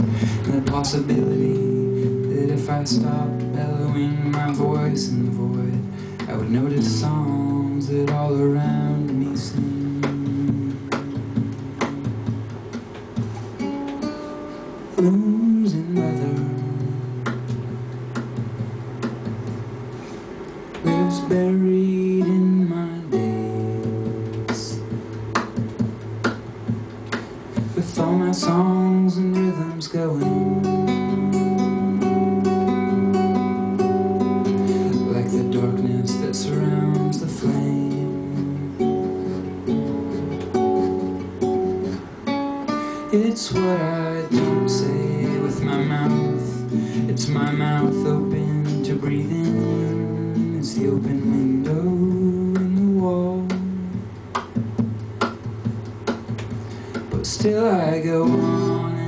And the possibility that if I stopped bellowing my voice in the void, I would notice songs that all around me sing. Rooms in leather lives buried with all my songs and rhythms going. Like the darkness that surrounds the flame. It's what I don't say with my mouth. It's my mouth open to breathe in it's the open still I go on.